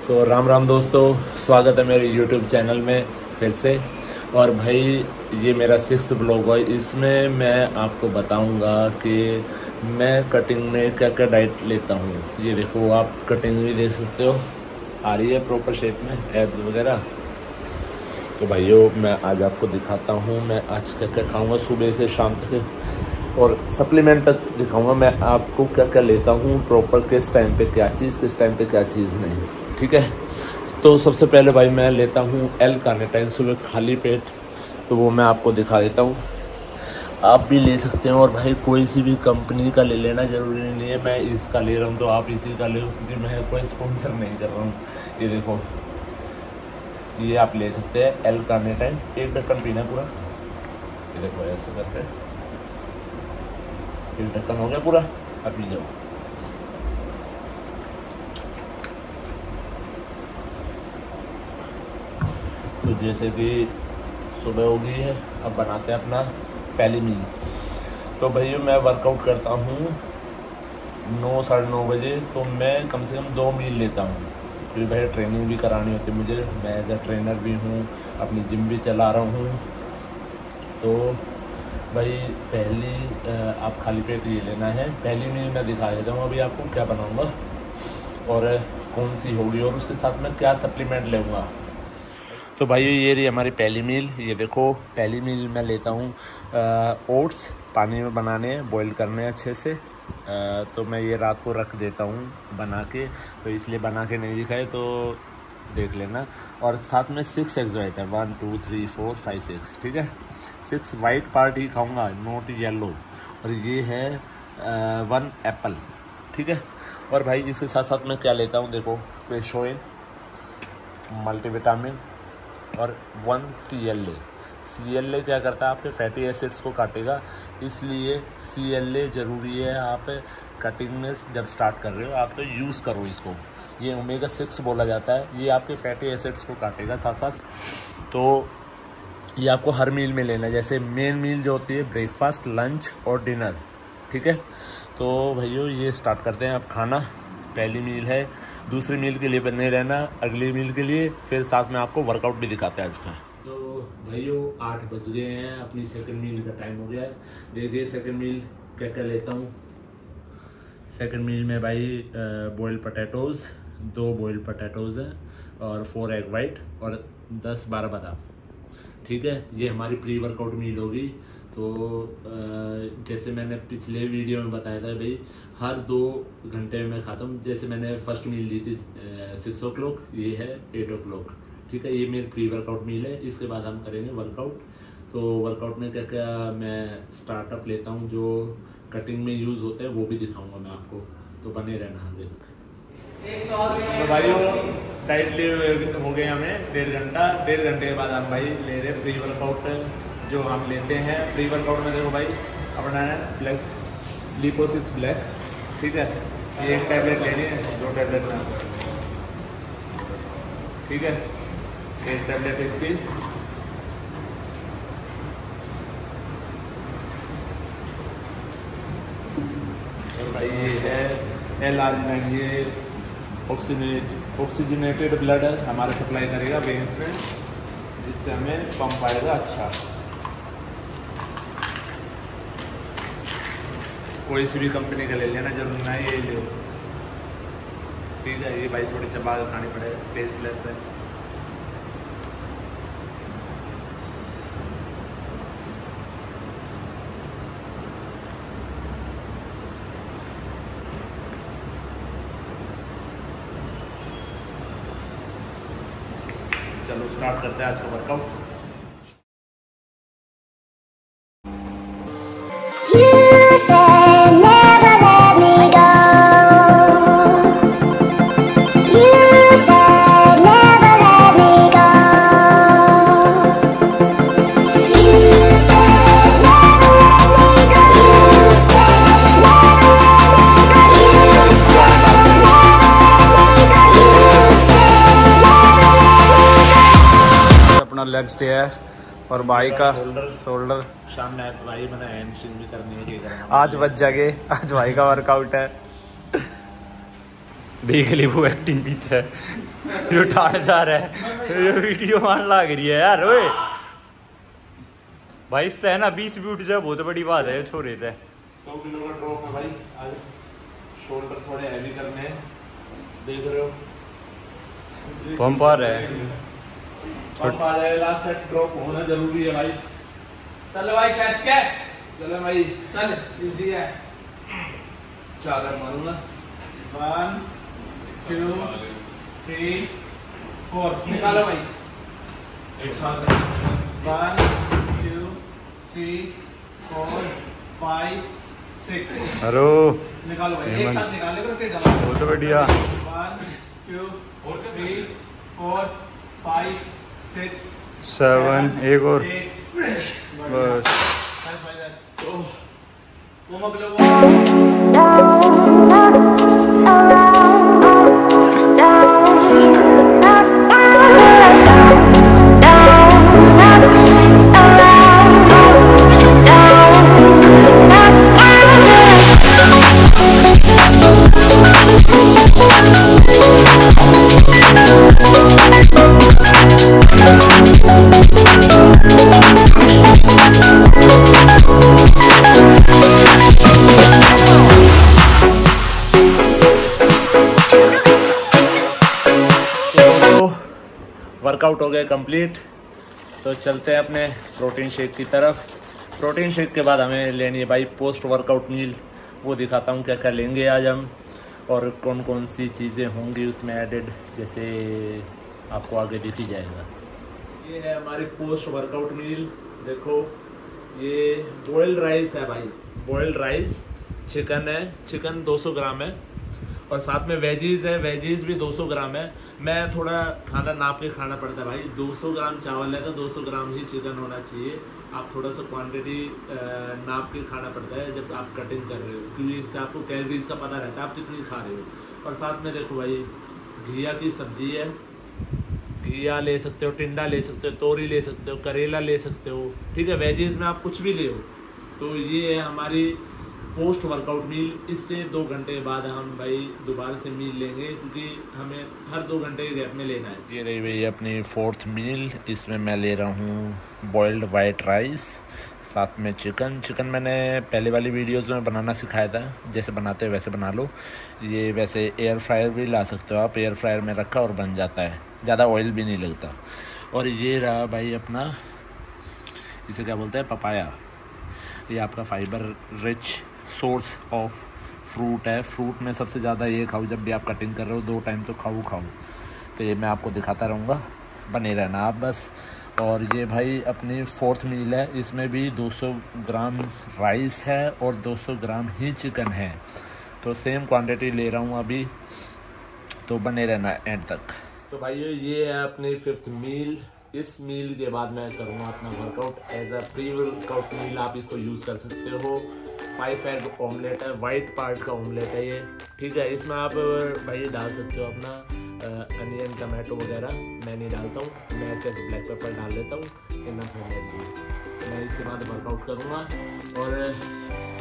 सो so, Ram Ram दोस्तों स्वागत है मेरे यूट्यूब चैनल में फिर से। और भाई ये मेरा सिक्स ब्लॉग है। इसमें मैं आपको बताऊँगा कि मैं कटिंग में क्या क्या डाइट लेता हूँ। ये देखो आप कटिंग भी देख सकते हो। आ रही है प्रॉपर शेप में एब्स वगैरह। तो भाइयों मैं आज आपको दिखाता हूँ मैं आज क्या क्या खाऊँगा सुबह से शाम तक। और सप्लीमेंट तक दिखाऊँगा मैं आपको क्या क्या लेता हूँ प्रॉपर किस टाइम पे क्या चीज़ किस टाइम पे क्या चीज़ नहीं। ठीक है? तो सबसे पहले भाई मैं लेता हूँ एल कार्नेटाइन सुबह खाली पेट तो वो मैं आपको दिखा देता हूँ। आप भी ले सकते हैं और भाई कोई सी भी कंपनी का ले लेना ज़रूरी नहीं है। मैं इसका ले रहा हूँ तो आप इसी का ले क्योंकि मैं कोई स्पॉन्सर नहीं कर रहा हूँ। ये देखो, ये आप ले सकते हैं एल कार्नेटाइन एक ढक्कन पीना पूरा। ये देखो, ऐसे करके। एक ढक्कन हो गया पूरा अब पी जाओ जैसे कि सुबह हो गई है, अब बनाते हैं अपना पहली मील तो भैया मैं वर्कआउट करता हूँ नौ, साढ़े नौ बजे तो मैं कम से कम दो मील लेता हूँ। क्योंकि भाई ट्रेनिंग भी करानी होती है मुझे। मैं एज अ ट्रेनर भी हूँ, अपनी जिम भी चला रहा हूँ। तो भाई, पहली आप खाली पेट ये लेना है। पहली मील मैं दिखा देता हूँ अभी आपको, क्या बनाऊँगा। और कौन सी होगी और उसके साथ मैं क्या सप्लीमेंट लूँगा। तो भाई ये रही हमारी पहली मील ये देखो पहली मील मैं लेता हूँ ओट्स पानी में बनाने बॉईल करने अच्छे से। आ, तो मैं ये रात को रख देता हूँ बना के तो इसलिए बना के नहीं दिखाए तो देख लेना। और साथ में सिक्स एग्स वाइट है। One two three four five six ठीक है? सिक्स वाइट पार्ट ही खाऊँगा नोट येलो और ये है आ, वन एप्पल ठीक है? और भाई इसके साथ साथ मैं क्या लेता हूँ देखो फ़िश ऑयल मल्टीविटामिन और one C L A C L A क्या करता है? आपके फैटी एसिड्स को काटेगा। इसलिए सी एल ए ज़रूरी है आप कटिंग में जब स्टार्ट कर रहे हो, आप तो यूज़ करो इसको। ये ओमेगा सिक्स बोला जाता है। ये आपके फैटी एसिड्स को काटेगा साथ साथ। तो ये आपको हर मील में लेना है। जैसे मेन मील जो होती है ब्रेकफास्ट लंच और डिनर ठीक है? तो भैया, ये स्टार्ट करते हैं। आप खाना, पहली मील है। दूसरी मील के लिए बने रहना अगली मील के लिए फिर साथ में आपको वर्कआउट भी दिखाते हैं आज का। तो भाइयों आठ बज गए हैं अपनी सेकंड मील का टाइम हो गया। है देखिए सेकंड मील क्या क्या लेता हूँ? सेकंड मील में भाई बॉयल पटेटोज़ दो बॉयल पटेटोज़ हैं और फोर एग वाइट और दस बारह बादाम। ठीक है? ये हमारी प्री वर्कआउट मील होगी। तो जैसे मैंने पिछले वीडियो में बताया था भाई, हर दो घंटे में हूँ जैसे मैंने फ़र्स्ट मील ली थी सिक्स ओ क्लॉक ये है एट ओ क्लॉक ठीक है? ये मेरी प्री वर्कआउट मील है, इसके बाद हम करेंगे वर्कआउट तो वर्कआउट में क्या क्या मैं स्टार्टअप लेता हूँ, जो कटिंग में यूज़ होते हैं, वो भी दिखाऊँगा मैं आपको तो बने रहना आगे। तो भाई डाइट हो गए हमें, डेढ़ घंटा, डेढ़ घंटे के बाद हम भाई ले रहे प्री वर्कआउट जो हम लेते हैं प्री वर्कआउट में देखो भाई, अपना ब्लैक लिपोसिक्स ब्लैक ठीक है? ये एक टैबलेट लेनी है दो टैबलेट में। ठीक है? एक टैबलेट इसकी। भाई ये है एल आर ये ऑक्सीजनेट ऑक्सीजनेटेड ब्लड हमारे सप्लाई करेगा वेन्स में, जिससे हमें पंप आएगा अच्छा। कोई सी भी कंपनी का ले लेना ज़रूर ना ये ले ठीक है, ये भाई थोड़ी चबा खानी पड़े टेस्ट लेस है। चलो स्टार्ट करते हैं आज का workout You said let me go. अपना लेग स्टे है और भाई का शोल्डर शाम में भाई मैंने हैमस्ट्रिंग भी करनी है आज बच जागे आज भाई का वर्कआउट है। देख ली वो एक्टिंग पीछे। ये उठाया जा रहा है। ये वीडियो मान लाग रही है यार ओए। भाई इस है ना बीस भी उठ जाए बहुत बड़ी बात है छोरे थे सौ किलो का ड्रॉप है भाई आज। शोल्डर थोड़े हैवी करने हैं। देख रहे हो। पंप आ रहा है। पंप आ जाएगा सेट ड्रॉप होना ज़रूरी है भाई. चलो भाई कैच के चलो भाई. चल इजी है. चादर मारूँगा वन टू थ्री फोर निकालो भाई. One two three four five six hello. निकालो भाई. एक साथ निकाले करो फिर डबल बहुत बढ़िया। One two three four five seven एक और। बस। वर्कआउट हो गए कंप्लीट तो चलते हैं अपने प्रोटीन शेक की तरफ़. प्रोटीन शेक के बाद हमें लेनी है भाई पोस्ट वर्कआउट मील वो दिखाता हूँ क्या क्या लेंगे आज हम और कौन कौन सी चीज़ें होंगी उसमें एडेड जैसे आपको आगे दिख जाएगा. ये है हमारी पोस्ट वर्कआउट मील देखो, ये बॉयल्ड राइस है भाई. बॉयल्ड राइस चिकन है. चिकन 200 ग्राम है. और साथ में वेजीज है, वेजीज भी 200 ग्राम है। मैं थोड़ा खाना नाप के खाना पड़ता है भाई। 200 ग्राम चावल है तो 200 ग्राम ही चिकन होना चाहिए। आप थोड़ा सा क्वांटिटी नाप के खाना पड़ता है जब आप कटिंग कर रहे हो। क्योंकि इससे आपको कैलरीज का पता रहता है, आप कितनी खा रहे हो। और साथ में देखो भाई, घिया की सब्ज़ी है। घिया ले सकते हो, टिंडा ले सकते हो, तोरी ले सकते हो, करेला ले सकते हो। ठीक है, वेजीज में आप कुछ भी ले हो। तो ये है हमारी पोस्ट वर्कआउट मील इसके दो घंटे बाद हम भाई दोबारा से मील लेंगे, क्योंकि हमें हर दो घंटे के गैप में लेना है। ये रही भाई अपनी फोर्थ मील इसमें मैं ले रहा हूँ बॉइल्ड वाइट राइस साथ में चिकन चिकन मैंने पहले वाली वीडियोस में बनाना सिखाया था, जैसे बनाते हैं वैसे बना लो। ये वैसे एयर फ्रायर भी ला सकते हो आप एयर फ्रायर में रखा और बन जाता है, ज़्यादा ऑयल भी नहीं लगता। और ये रहा भाई अपना, इसे क्या बोलते हैं पपाया ये आपका fibre rich source of fruit है। फ्रूट में सबसे ज़्यादा ये खाओ जब भी आप कटिंग कर रहे हो, दो टाइम तो खाओ खाओ तो ये मैं आपको दिखाता रहूँगा। बने रहना आप बस। और ये भाई अपनी फोर्थ मील है। इसमें भी 200 ग्राम राइस है और 200 ग्राम ही चिकन है। तो सेम क्वांटिटी ले रहा हूँ अभी। तो बने रहना एंड तक। तो भाई ये है अपनी फिफ्थ मील इस मील के बाद मैं करूँगा अपना workout as a pre workout meal आप इसको यूज़ कर सकते हो। फाइव एग ऑमलेट है वाइट पार्ट का ऑमलेट है ये। ठीक है, इसमें आप, भाई, डाल सकते हो अपना अनियन टमाटो वगैरह। मैं नहीं डालता हूँ, मैं सिर्फ़ ब्लैक पेपर डाल देता हूँ है मेरे लिए मैं इसके बाद वर्कआउट करूँगा। और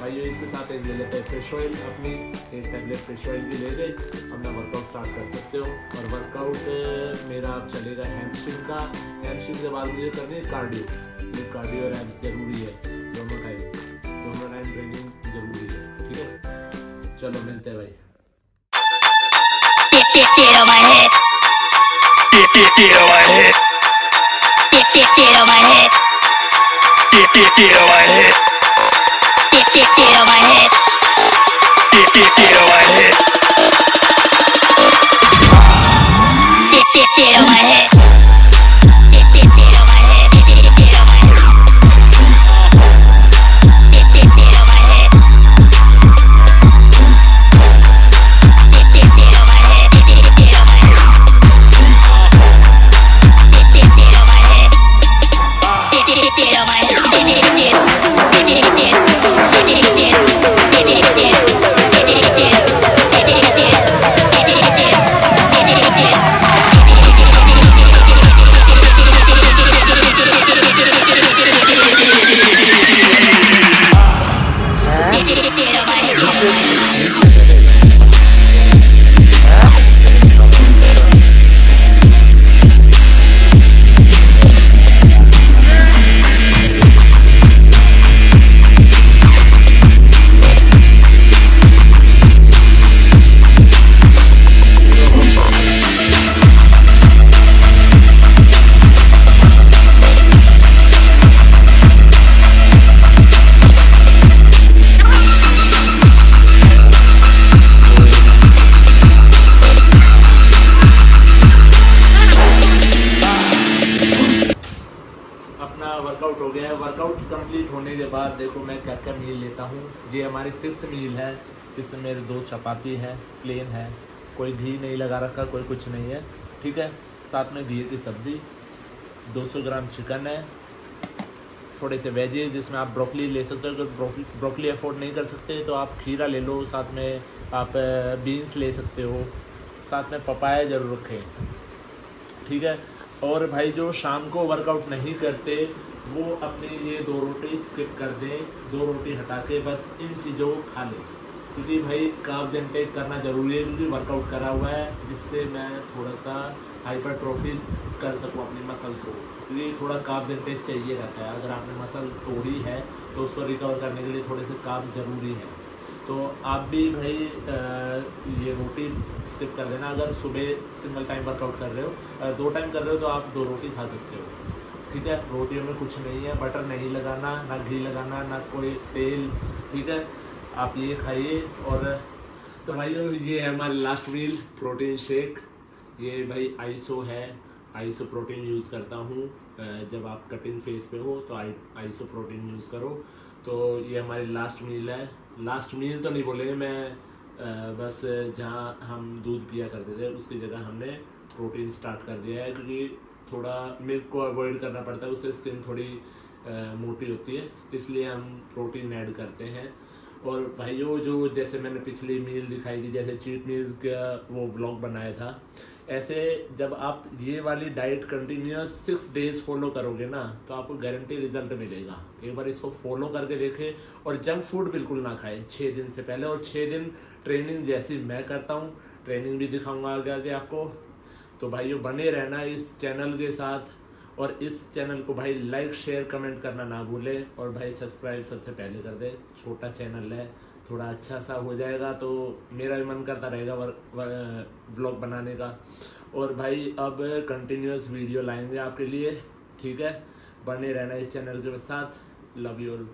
भाई इसके साथ एक ले लेते हैं फ़िश ऑयल अपनी एक टैबलेट फ़िश ऑयल भी ले गए अपना वर्कआउट स्टार्ट कर सकते हो। और वर्कआउट मेरा अब चलेगा हैमस्ट्रिंग का। हैमस्ट्रिंग के बाद मुझे करनी है कार्डियो ये कार्डियो और ज़रूरी है। चलो मिलते हैं भाई Get, on my head. Get, get, get on my head. Get, get, get on my head. Get, get, get on my head. Get, get, get on my head. Get, get, get on my head. हो गया है। Workout complete होने के बाद देखो मैं क्या क्या मील लेता हूँ। ये हमारी सिक्स मील है इसमें मेरे दो चपाती है प्लेन है। कोई घी नहीं लगा रखा, कोई कुछ नहीं है। ठीक है? साथ में घी की सब्ज़ी। 200 ग्राम चिकन है। थोड़े से वेजेज जिसमें आप ब्रोकली ले सकते हो। अगर ब्रोकली अफोर्ड नहीं कर सकते तो आप खीरा ले लो। साथ में आप बीन्स ले सकते हो। साथ में पपाया ज़रूर रखें। ठीक है? और भाई जो शाम को वर्कआउट नहीं करते, वो अपने ये दो रोटी स्किप कर दें, दो रोटी हटा के बस इन चीज़ों को खा लें। क्योंकि भाई काब्स इनटेक करना ज़रूरी है, क्योंकि वर्कआउट करा हुआ है, जिससे मैं थोड़ा सा हाइपरट्रॉफी कर सकूँ अपनी मसल को। क्योंकि थोड़ा काब्स इनटेक चाहिए रहता है। अगर आपने मसल तोड़ी है तो उसको रिकवर करने के लिए थोड़े से काब्स ज़रूरी है। तो आप भी भाई ये रोटी स्किप कर लेना। अगर सुबह सिंगल टाइम वर्कआउट कर रहे हो दो टाइम कर रहे हो तो आप दो रोटी खा सकते हो। ठीक है? रोटियों में कुछ नहीं है। बटर नहीं लगाना, ना घी लगाना, ना कोई तेल। ठीक है? आप ये खाइए और तो भाई ये है हमारी लास्ट मील प्रोटीन शेक ये भाई आइसो है। आइसो प्रोटीन यूज़ करता हूँ। जब आप कटिंग फेस पे हो तो आइसो प्रोटीन यूज़ करो। तो ये हमारी लास्ट मील है। लास्ट मील तो नहीं बोले मैं आ, बस जहाँ हम दूध पिया करते थे उसकी जगह हमने प्रोटीन स्टार्ट कर दिया है क्योंकि थोड़ा मिल्क को अवॉइड करना पड़ता है उससे स्किन थोड़ी आ, मोटी होती है इसलिए हम प्रोटीन ऐड करते हैं। और भाइयों, जो जैसे मैंने पिछली मील दिखाई थी जैसे चीट मील का वो व्लॉग बनाया था, ऐसे जब आप ये वाली diet continuous six days follow करोगे ना तो आपको गारंटी रिज़ल्ट मिलेगा। एक बार इसको फॉलो करके देखें और जंक फ़ूड बिल्कुल ना खाएँ। छः दिन से पहले और छः दिन ट्रेनिंग जैसी मैं करता हूँ ट्रेनिंग भी दिखाऊँगा आगे आगे आपको। तो भाइयों, बने रहना इस चैनल के साथ। और इस चैनल को भाई लाइक शेयर कमेंट करना ना भूलें। और भाई सब्सक्राइब सबसे पहले कर दे। छोटा चैनल है, थोड़ा अच्छा सा हो जाएगा तो मेरा भी मन करता रहेगा व्लॉग बनाने का। और भाई अब कंटिन्यूस वीडियो लाएँगे आपके लिए, ठीक है? बने रहना इस चैनल के साथ। Love you all